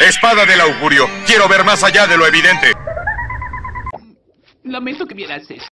Espada del augurio. Quiero ver más allá de lo evidente. Lamento que vieras eso.